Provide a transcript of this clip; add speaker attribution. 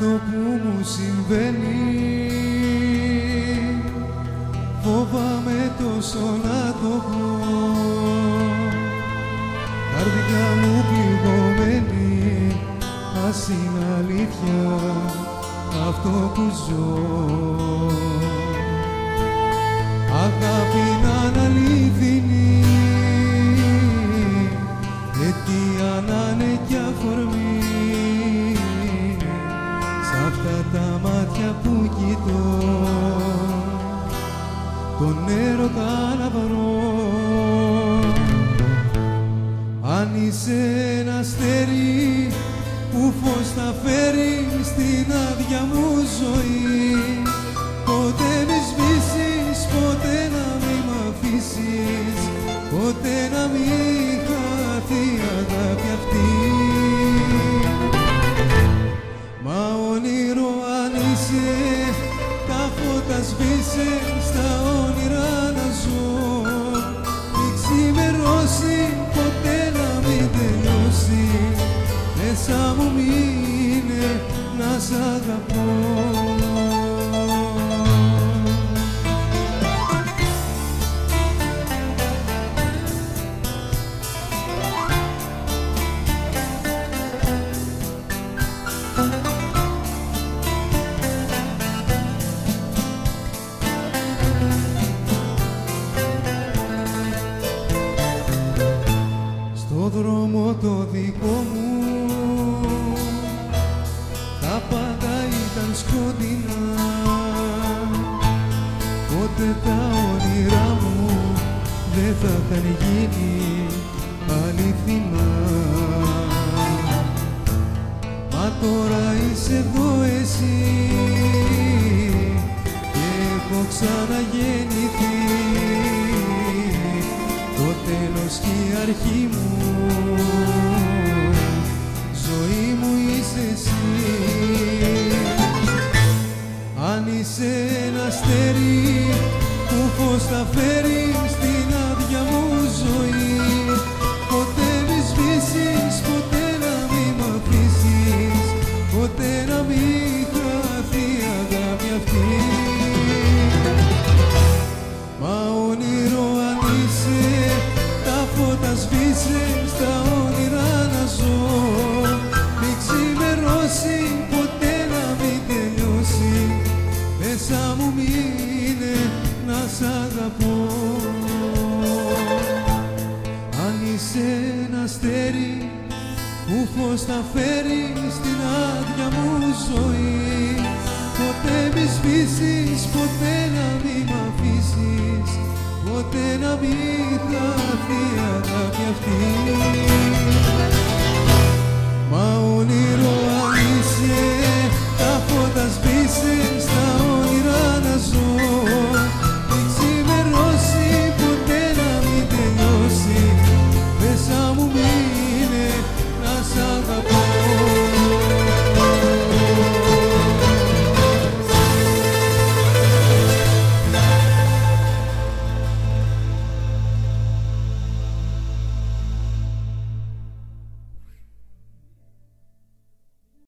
Speaker 1: μου συμβαίνει. Φοβάμαι τόσο να το πω. Καρδιά μου πληγωμένη Ας είναι αλήθεια αυτό που ζω. Αγάπη να είναι αλήθινη αυτά τα μάτια που κοιτώ τον έρωτα να βρω. Αν είσαι ένα αστέρι που φως θα φέρει στην άδεια μου ζωή ποτέ μη σβήσεις, ποτέ να μη μ' αφήσεις ποτέ να μη χαθεί η αγάπη αυτή bici δρόμο το δικό μου. Τα πάντα ήταν σκοτεινά. Ποτέ τα όνειρά μου δεν θα είχαν γίνει αληθινά. Μα τώρα είσαι εδώ εσύ και έχω ξαναγεννηθεί. Το τέλος και η αρχή μου ένα αστέρι που φως θα φέρει που φως θα φέρει στην άδεια μου ζωή. Ποτέ μη σβήσεις, ποτέ να μη μ' αφήσεις. Ποτέ να μην χαθεί η αγάπη αυτή